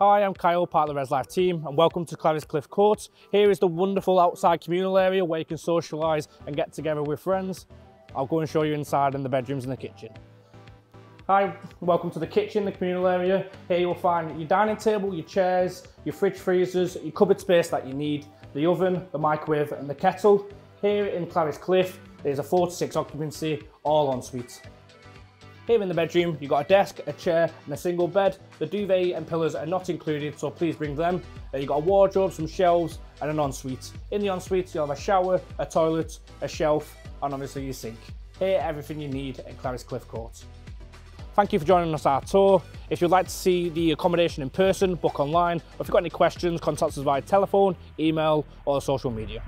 Hi, I'm Kyle, part of the Res Life team, and welcome to Clarice Cliff Court. Here is the wonderful outside communal area where you can socialise and get together with friends. I'll go and show you inside in the bedrooms and the kitchen. Hi, welcome to the kitchen, the communal area. Here you'll find your dining table, your chairs, your fridge freezers, your cupboard space that you need, the oven, the microwave and the kettle. Here in Clarice Cliff, there's a four to six occupancy, all en suite. Here in the bedroom, you've got a desk, a chair, and a single bed. The duvet and pillows are not included, so please bring them. Uh, you've got a wardrobe, some shelves, and an ensuite. In the ensuite, you'll have a shower, a toilet, a shelf, and obviously your sink. Here, everything you need at Clarice Cliff Court. Thank you for joining us on our tour. If you'd like to see the accommodation in person, book online. Or if you've got any questions, contact us via telephone, email, or social media.